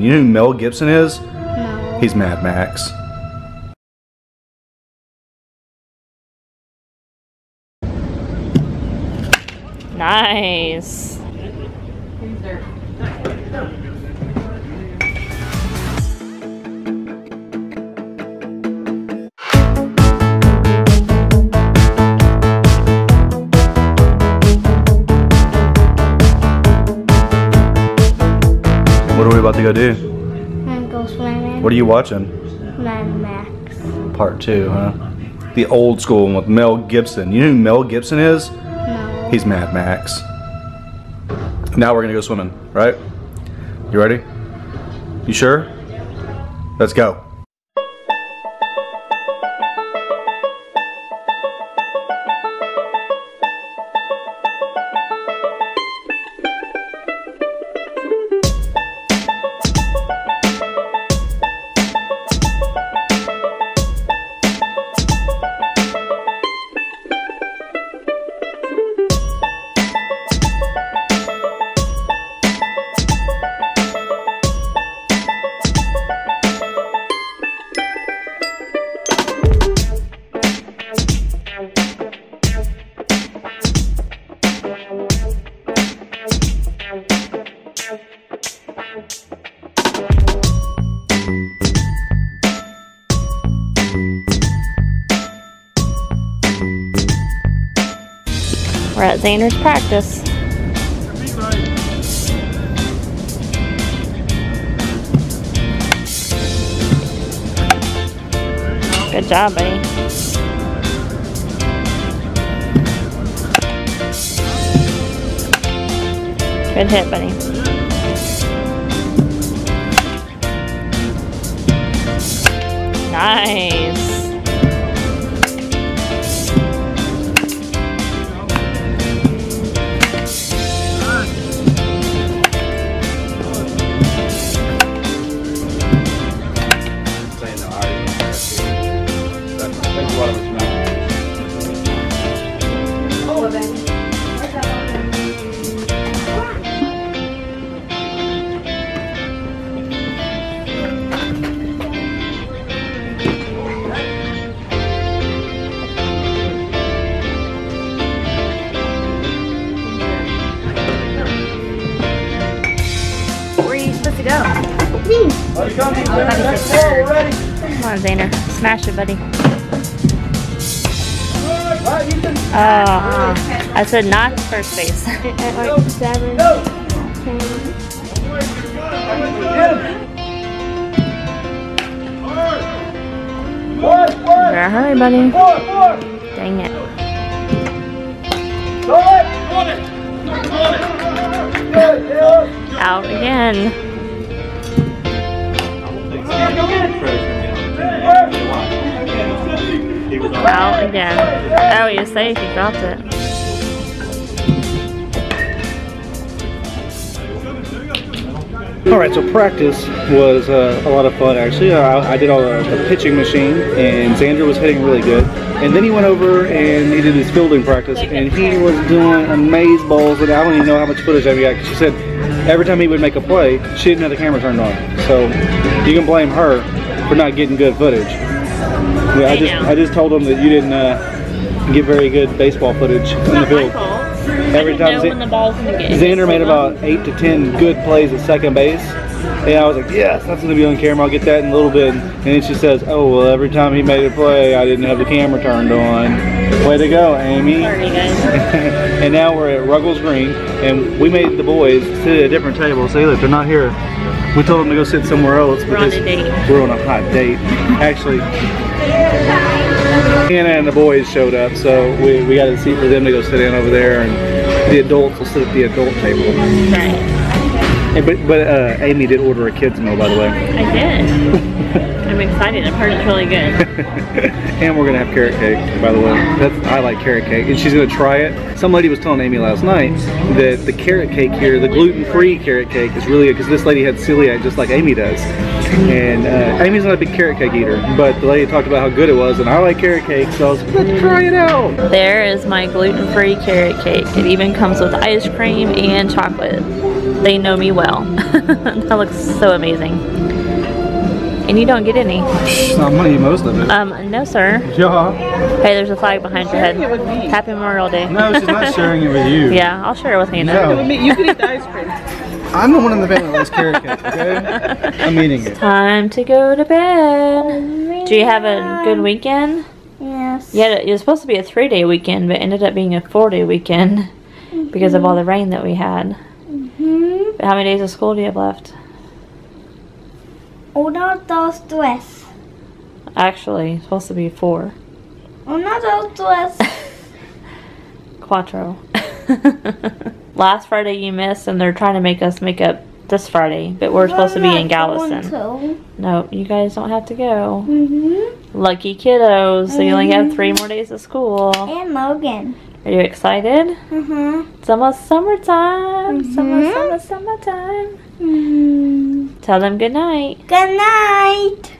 You know who Mel Gibson is? No. He's Mad Max. Nice. We about to go do? And go swimming. What are you watching? Mad Max. Part two, huh? The old school one with Mel Gibson. You know who Mel Gibson is? No. He's Mad Max. Now we're gonna go swimming, right? You ready? You sure? Let's go. We're at Xander's practice. Good job, buddy. Good hit, buddy. Nice. Come on, Xander. Smash it, buddy. Oh, I said not first base. Like seven. Ten. Hurry, buddy. Dang it. Out again. Out again. Oh, you're safe. You dropped it. All right, so practice was uh, a lot of fun actually. Uh, I, I did all the, the pitching machine, and Xander was hitting really good. And then he went over and he did his fielding practice, and he was doing amaze balls. And I don't even know how much footage I've got. She said every time he would make a play, she didn't have the camera turned on. So you can blame her for not getting good footage. Yeah, I Hey, just. I just told him that you didn't uh, get very good baseball footage in the field. Every I time know Xa- when the ball's gonna get. Xander made about eight to ten good plays at second base. And I was like, yes, that's going to be on camera. I'll get that in a little bit. And then she says, oh, well, every time he made a play, I didn't have the camera turned on. Way to go, Amy. Sorry, and now we're at Ruggles Green, and we made the boys sit at a different table. Say, look, they're not here. We told them to go sit somewhere else We're on a because we're on a hot date. Actually, Hannah and the boys showed up, so we, we got a seat for them to go sit in over there, and the adults will sit at the adult table. Right. But but uh, Amy did order a kids meal, by the way, I did. I'm excited. I've heard it's really good. and we're gonna have carrot cake. By the way, that's I like carrot cake, and she's gonna try it. Some lady was telling Amy last night that the carrot cake here, the gluten-free carrot cake, is really good because this lady had celiac just like Amy does. And uh, Amy's not a big carrot cake eater, but the lady talked about how good it was, and I like carrot cake, so I was like, let's try it out. There is my gluten-free carrot cake. It even comes with ice cream and chocolate. They know me well. that looks so amazing. And you don't get any. I'm gonna eat most of it. Um, no, sir. Yeah. Hey, there's a flag behind your head. Happy Memorial Day. No, she's not sharing it with you. Yeah, I'll share it with Hannah. No. You can eat the ice cream. I'm the one in the family that likes carrot cake, okay? I'm eating it. Time to go to bed. Do you have a good weekend? Yes. Yeah, it was supposed to be a three day weekend, but ended up being a four day weekend because of all the rain that we had. Hmm. How many days of school do you have left? Uno, dos, tres. Actually, it's supposed to be four. Uno, dos, tres. Quattro. Last Friday you missed, and they're trying to make us make up this Friday, but we're supposed to be in Galveston. No, you guys don't have to go. Mm-hmm. Lucky kiddos, so you only have three more days of school. And Logan. Are you excited? Mm-hmm. It's almost summertime. Summer, Mhm. summer, summertime. Mm-hmm. Tell them good night. Good night.